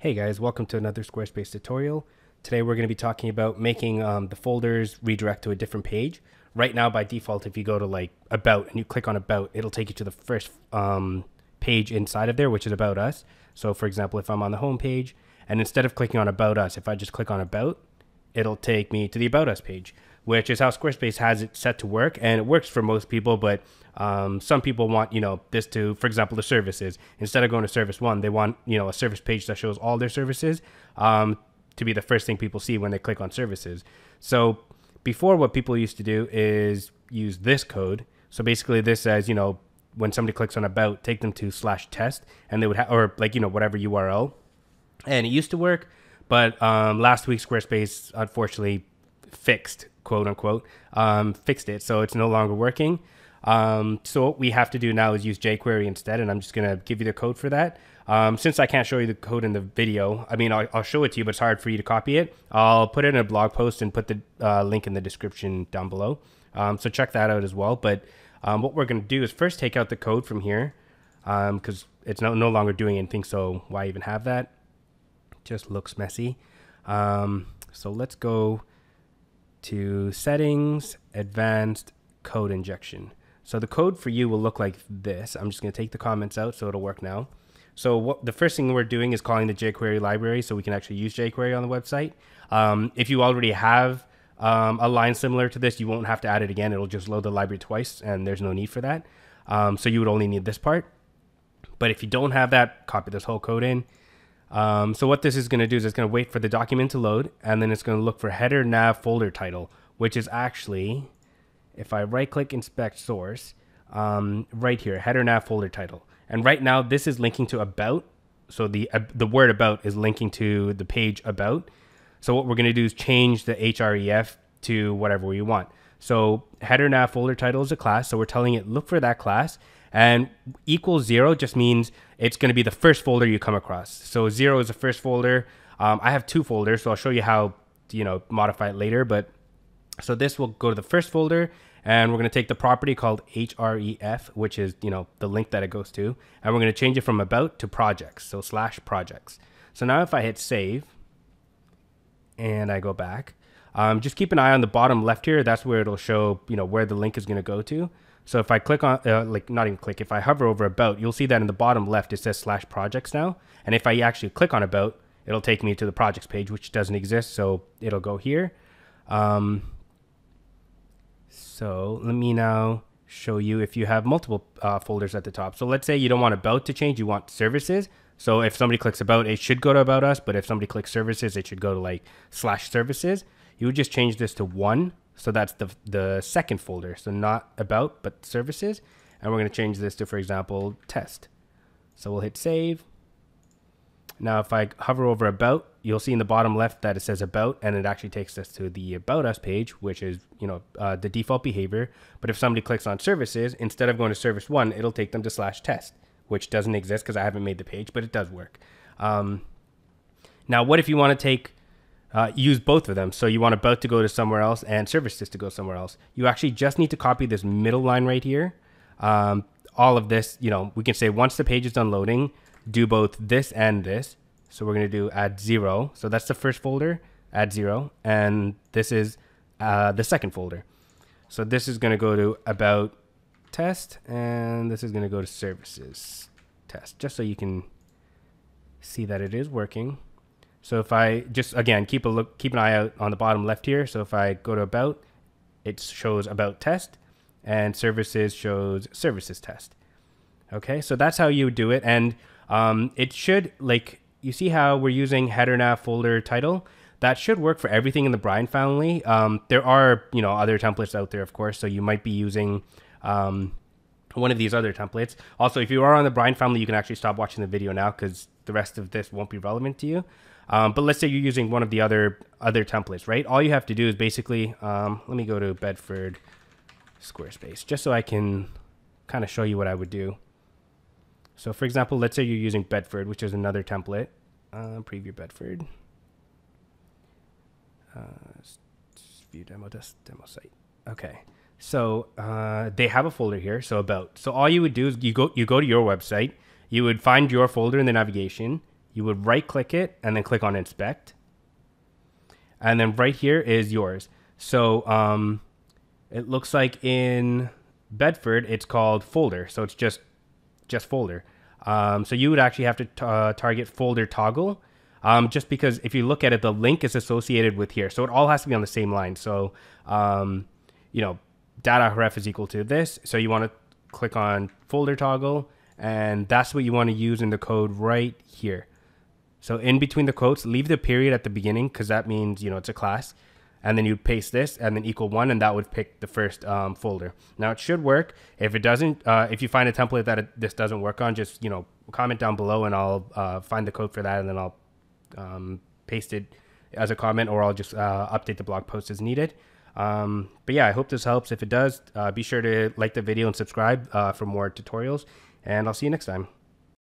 Hey guys, welcome to another Squarespace tutorial. Today we're going to be talking about making um, the folders redirect to a different page. Right now by default if you go to like about and you click on about it'll take you to the first um, page inside of there which is about us. So for example if I'm on the home page and instead of clicking on about us if I just click on about it'll take me to the about us page which is how Squarespace has it set to work and it works for most people but um, some people want, you know, this to, for example, the services. Instead of going to service one, they want, you know, a service page that shows all their services um, to be the first thing people see when they click on services. So before, what people used to do is use this code. So basically, this says, you know, when somebody clicks on about, take them to slash test, and they would have, or like, you know, whatever URL. And it used to work, but um, last week, Squarespace unfortunately fixed, quote unquote, um, fixed it. So it's no longer working. Um, so what we have to do now is use jQuery instead, and I'm just going to give you the code for that. Um, since I can't show you the code in the video, I mean, I'll, I'll, show it to you, but it's hard for you to copy it. I'll put it in a blog post and put the uh, link in the description down below. Um, so check that out as well. But um, what we're going to do is first take out the code from here because um, it's no, no longer doing anything. So why even have that? Just looks messy. Um, so let's go to settings, advanced code injection. So the code for you will look like this. I'm just going to take the comments out so it'll work now. So what the first thing we're doing is calling the jQuery library so we can actually use jQuery on the website. Um, if you already have um, a line similar to this, you won't have to add it again. It'll just load the library twice and there's no need for that. Um, so you would only need this part. But if you don't have that, copy this whole code in. Um, so what this is going to do is it's going to wait for the document to load and then it's going to look for header nav folder title, which is actually if I right click inspect source, um, right here, header nav folder title. And right now this is linking to about. So the, uh, the word about is linking to the page about. So what we're going to do is change the href to whatever we want. So header nav folder title is a class. So we're telling it look for that class and equals zero just means it's going to be the first folder you come across. So zero is the first folder. Um, I have two folders, so I'll show you how, you know, modify it later. But so this will go to the first folder and we're going to take the property called href, which is, you know, the link that it goes to, and we're going to change it from about to projects, so slash projects. So now if I hit save and I go back, um, just keep an eye on the bottom left here. That's where it'll show, you know, where the link is going to go to. So if I click on, uh, like not even click, if I hover over about, you'll see that in the bottom left, it says slash projects now. And if I actually click on about, it'll take me to the projects page, which doesn't exist. So it'll go here. Um, so let me now show you if you have multiple uh, folders at the top. So let's say you don't want about to change, you want services. So if somebody clicks about, it should go to about us, but if somebody clicks services, it should go to like slash services. You would just change this to one. So that's the, the second folder. So not about, but services. And we're going to change this to, for example, test. So we'll hit save. Now, if I hover over about, you'll see in the bottom left that it says about, and it actually takes us to the about us page, which is, you know, uh, the default behavior. But if somebody clicks on services, instead of going to service one, it'll take them to slash test, which doesn't exist because I haven't made the page, but it does work. Um, now, what if you want to take, uh, use both of them? So you want about to go to somewhere else and services to go somewhere else. You actually just need to copy this middle line right here. Um, all of this, you know, we can say once the page is done loading, do both this and this. So we're going to do add zero. So that's the first folder, add zero. And this is uh, the second folder. So this is going to go to about test and this is going to go to services test just so you can see that it is working. So if I just again keep a look keep an eye out on the bottom left here. So if I go to about it shows about test and services shows services test. Okay, so that's how you do it and um, it should like you see how we're using header nav folder title. That should work for everything in the Brine family. Um, there are you know other templates out there, of course, so you might be using um, one of these other templates. Also, if you are on the Brine family, you can actually stop watching the video now because the rest of this won't be relevant to you. Um, but let's say you're using one of the other other templates, right? All you have to do is basically, um, let me go to Bedford Squarespace, just so I can kind of show you what I would do. So for example, let's say you're using Bedford, which is another template. Uh, preview Bedford. Uh, view demo demo site. Okay. So uh, they have a folder here. So about. So all you would do is you go you go to your website. You would find your folder in the navigation. you would right click it and then click on inspect. And then right here is yours. So um, it looks like in Bedford, it's called folder. So it's just, just folder. Um, so you would actually have to uh, target folder toggle um, just because if you look at it, the link is associated with here. So it all has to be on the same line. So, um, you know, data ref is equal to this. So you want to click on folder toggle and that's what you want to use in the code right here. So in between the quotes, leave the period at the beginning because that means, you know, it's a class. And then you paste this and then equal one, and that would pick the first um, folder. Now it should work. If it doesn't, uh, if you find a template that it, this doesn't work on, just, you know, comment down below and I'll uh, find the code for that and then I'll um, paste it as a comment or I'll just uh, update the blog post as needed. Um, but yeah, I hope this helps. If it does, uh, be sure to like the video and subscribe uh, for more tutorials. And I'll see you next time.